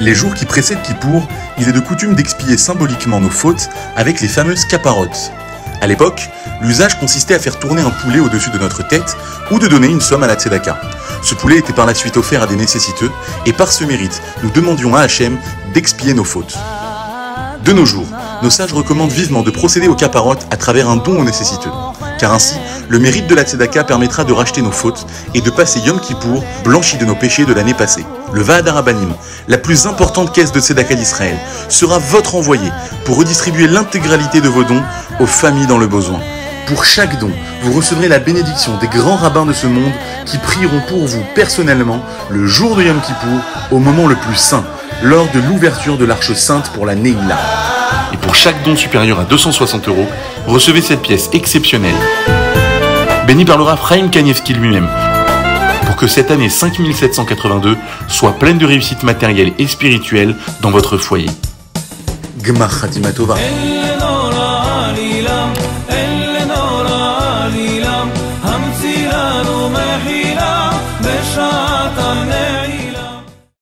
Les jours qui précèdent Kippour, il est de coutume d'expier symboliquement nos fautes avec les fameuses caparottes. À l'époque, l'usage consistait à faire tourner un poulet au-dessus de notre tête ou de donner une somme à la tzedaka. Ce poulet était par la suite offert à des nécessiteux et par ce mérite, nous demandions à Hachem d'expier nos fautes. De nos jours, nos sages recommandent vivement de procéder aux caparottes à travers un don aux nécessiteux. Car ainsi, le mérite de la tzedaka permettra de racheter nos fautes et de passer Yom Kippour blanchi de nos péchés de l'année passée. Le Vaad Arabanim, la plus importante caisse de tzedaka d'Israël, sera votre envoyé pour redistribuer l'intégralité de vos dons aux familles dans le besoin. Pour chaque don, vous recevrez la bénédiction des grands rabbins de ce monde qui prieront pour vous personnellement le jour de Yom Kippour au moment le plus saint, lors de l'ouverture de l'Arche Sainte pour la Neila. Et pour chaque don supérieur à 260 euros, recevez cette pièce exceptionnelle. Béni parlera Raïm Kanievski lui-même pour que cette année 5782 soit pleine de réussite matérielle et spirituelle dans votre foyer.